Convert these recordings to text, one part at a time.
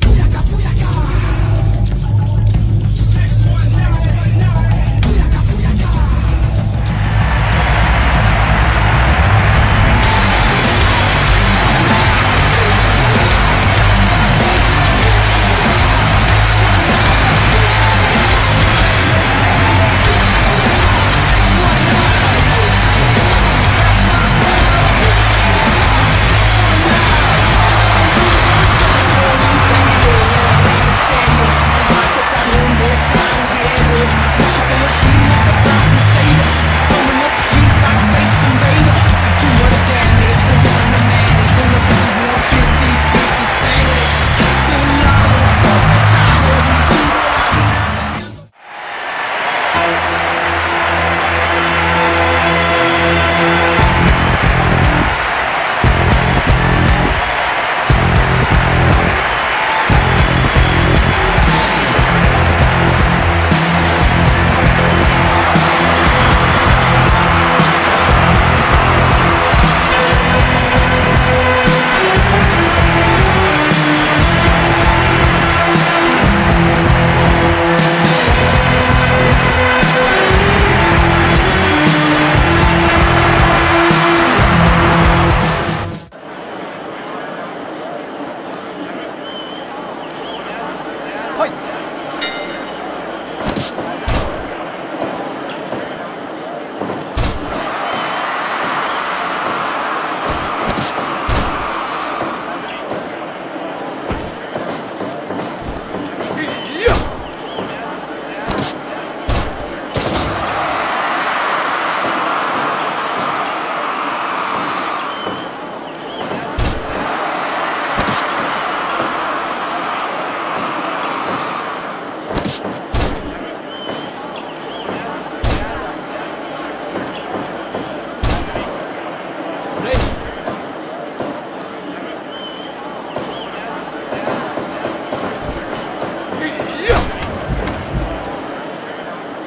Puyaca, puyaca.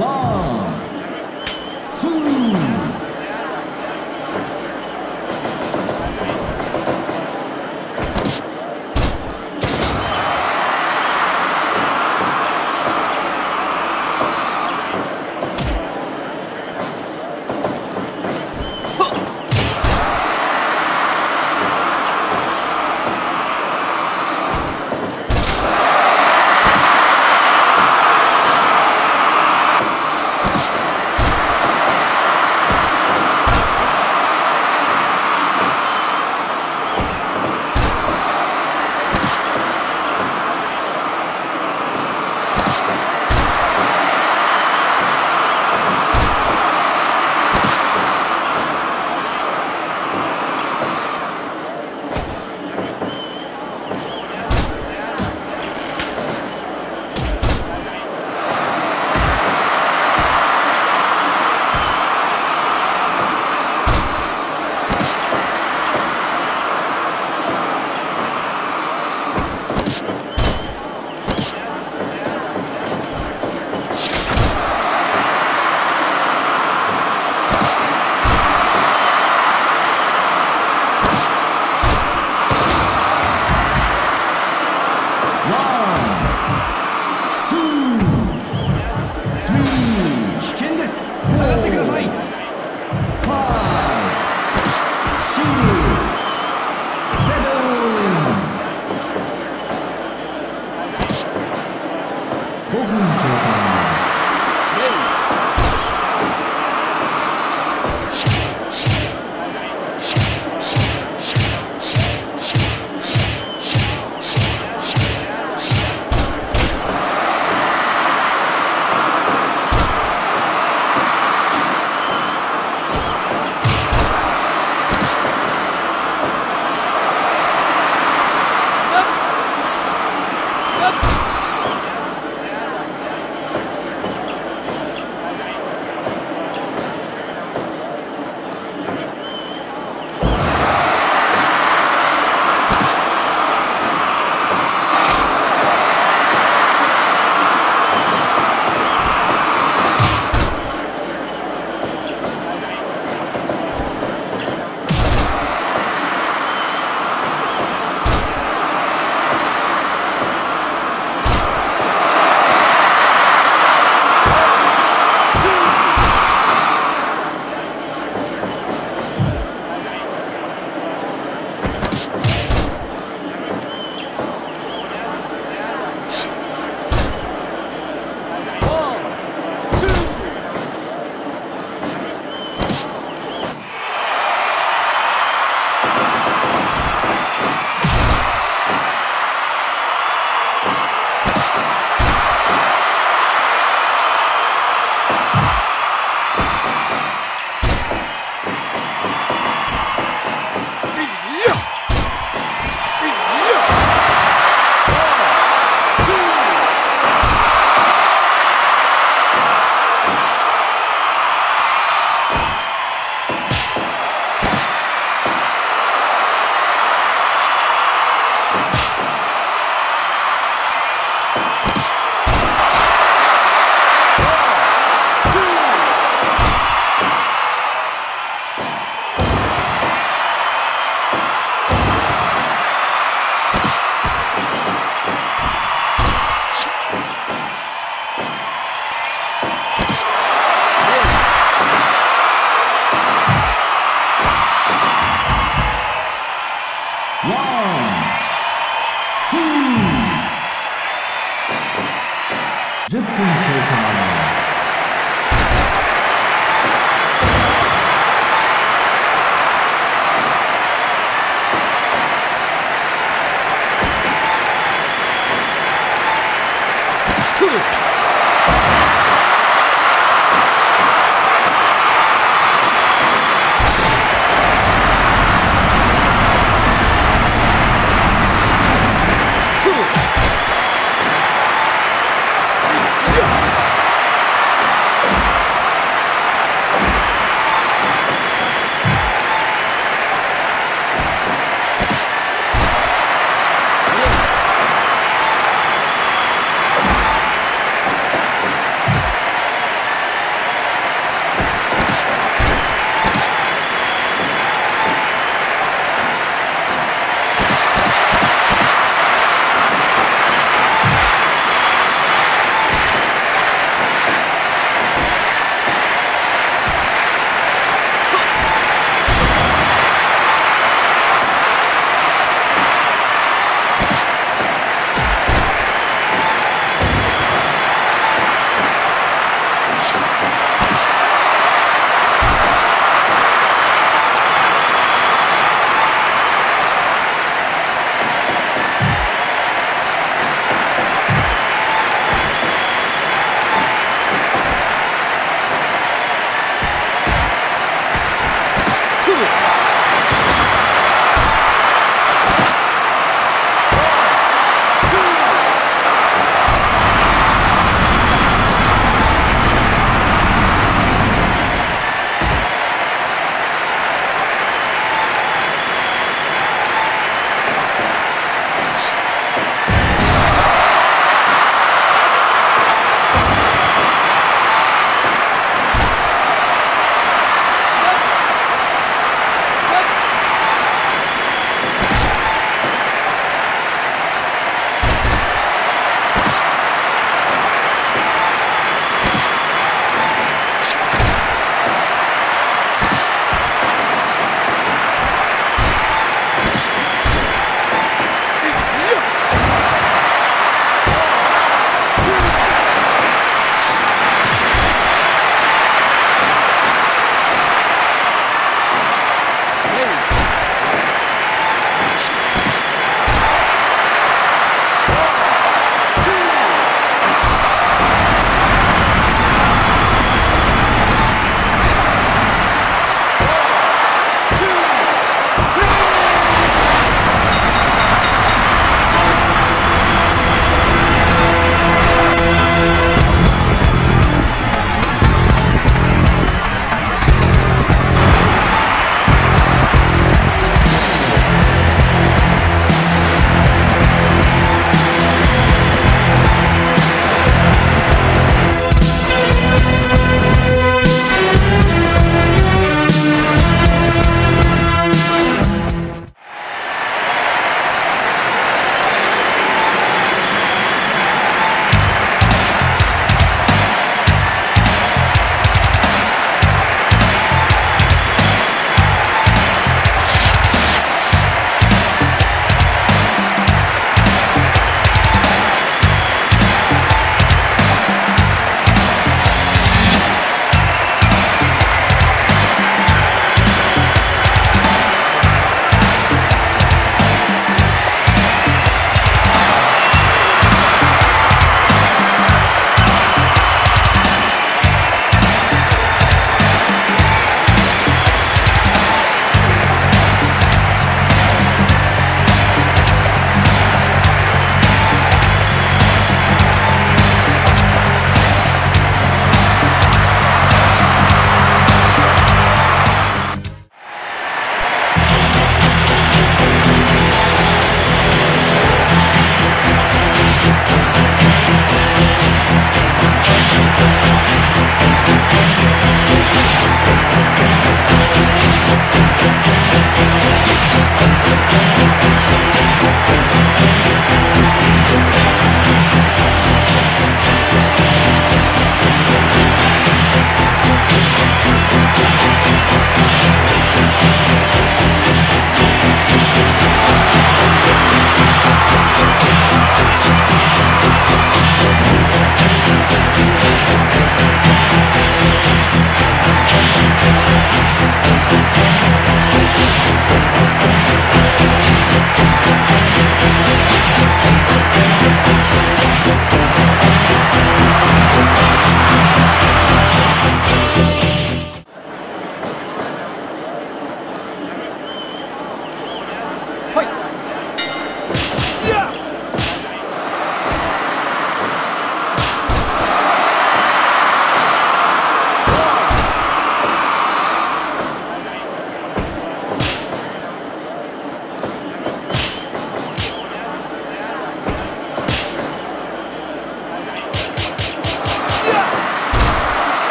Long.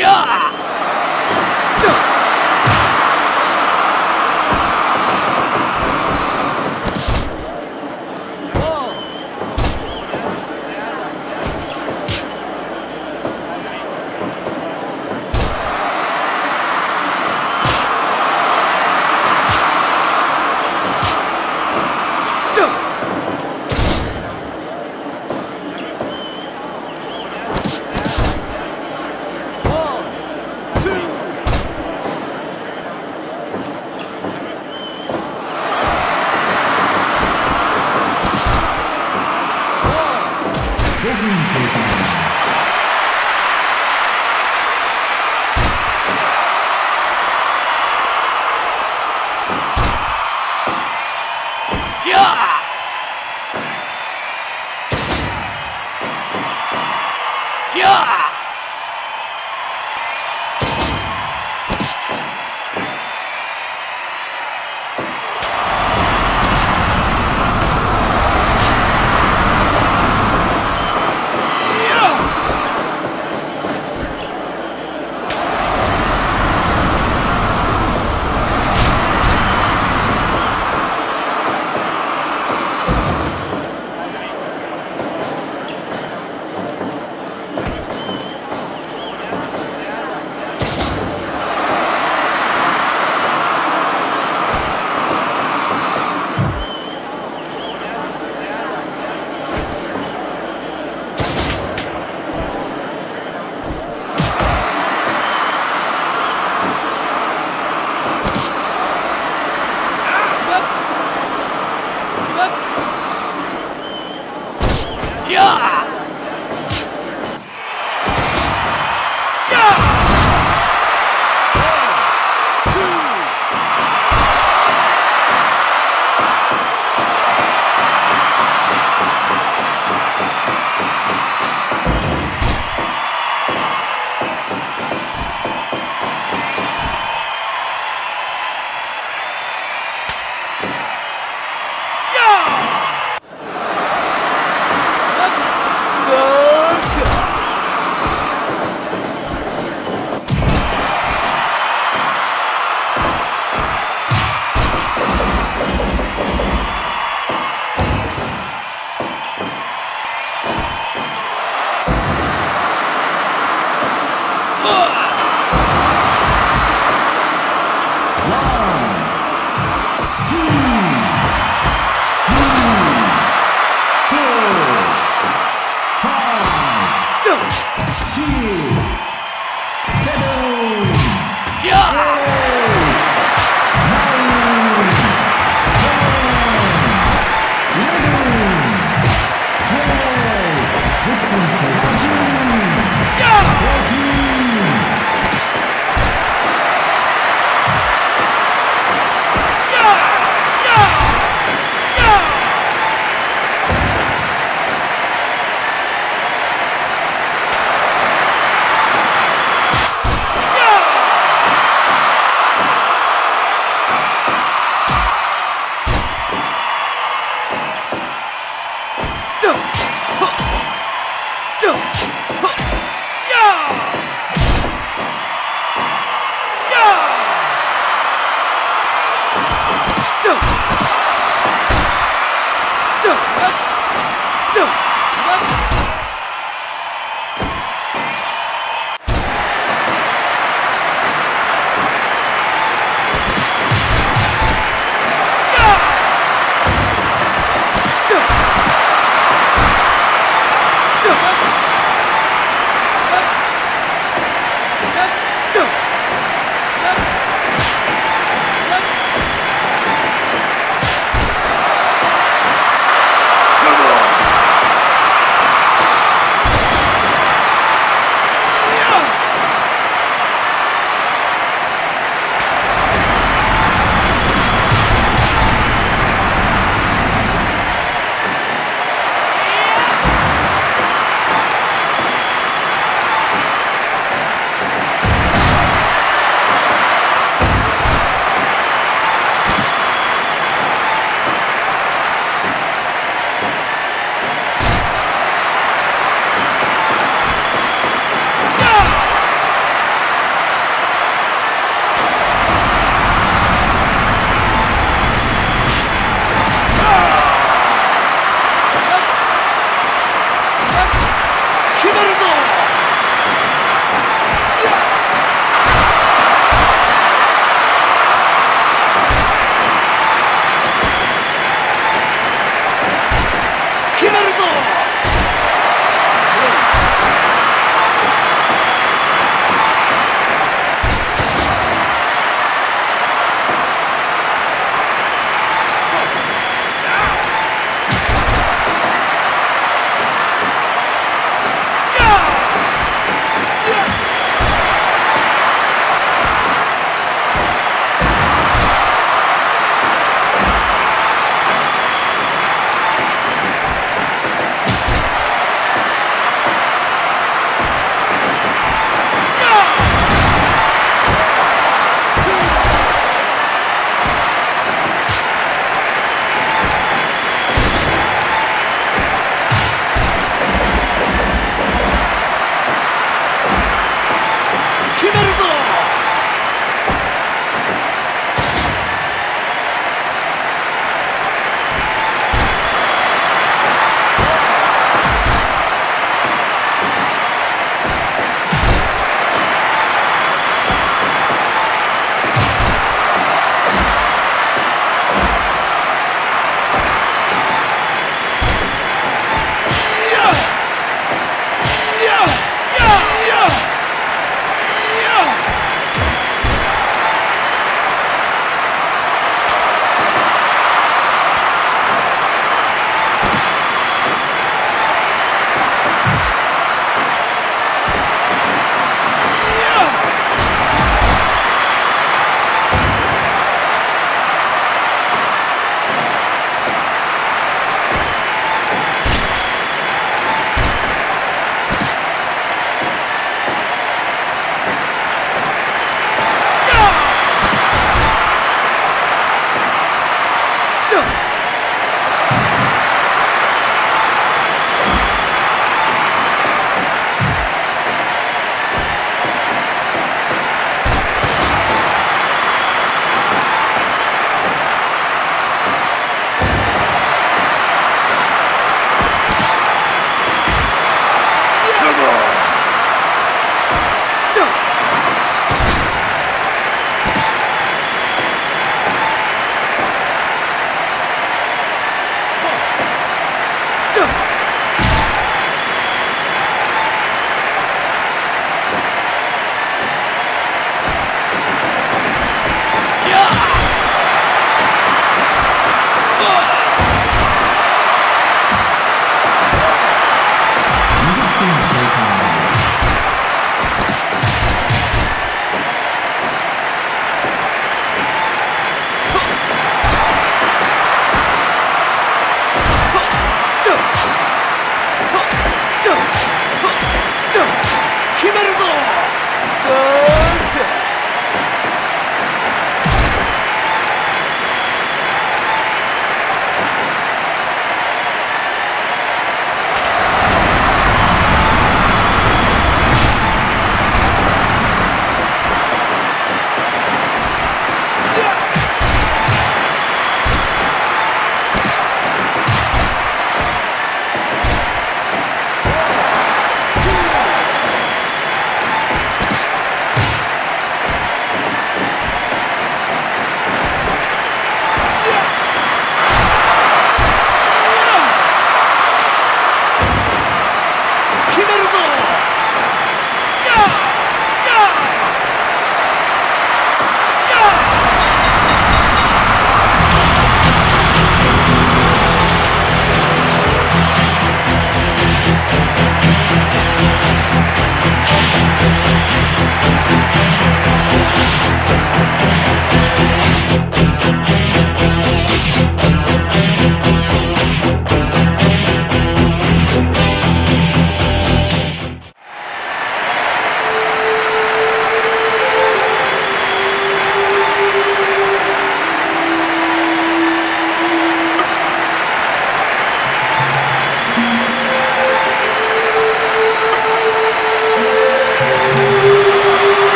呀！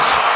Williams.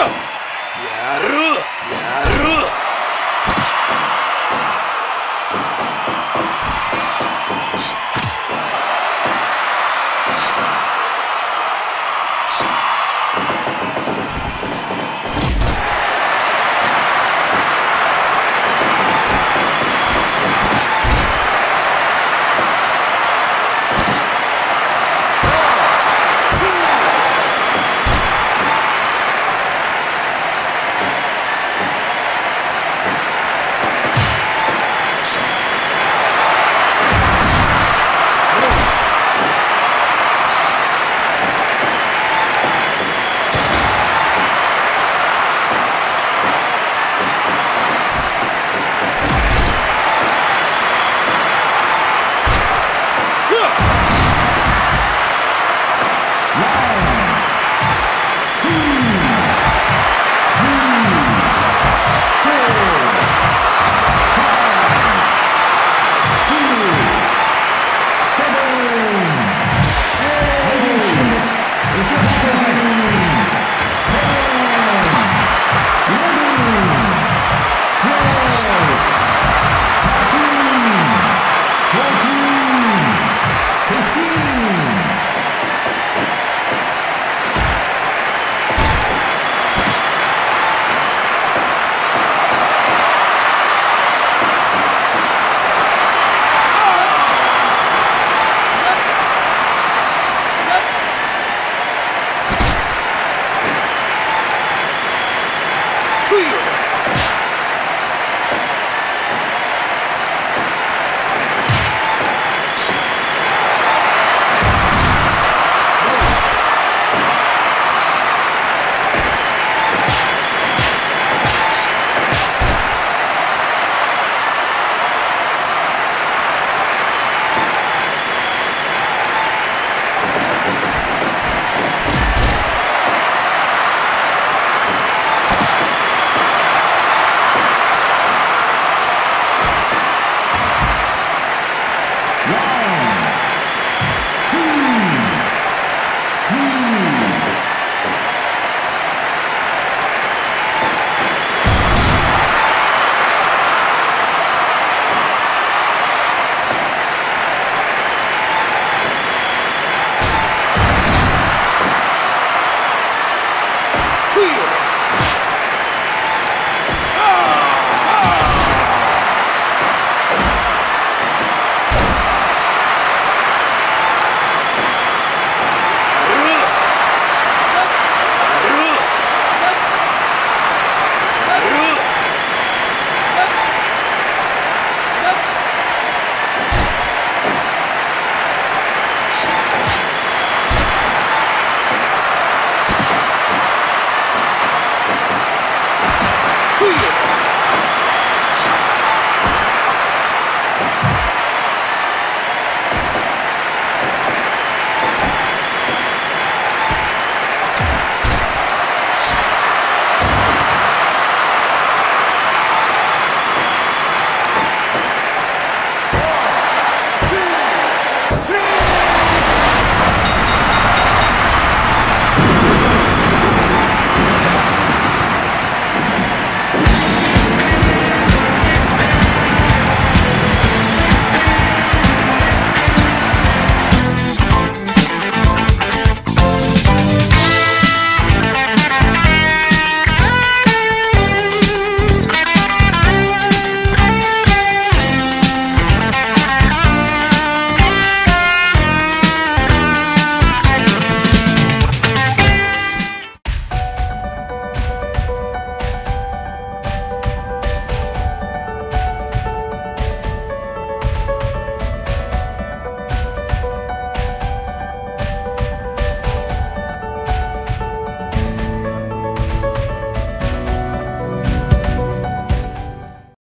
やろう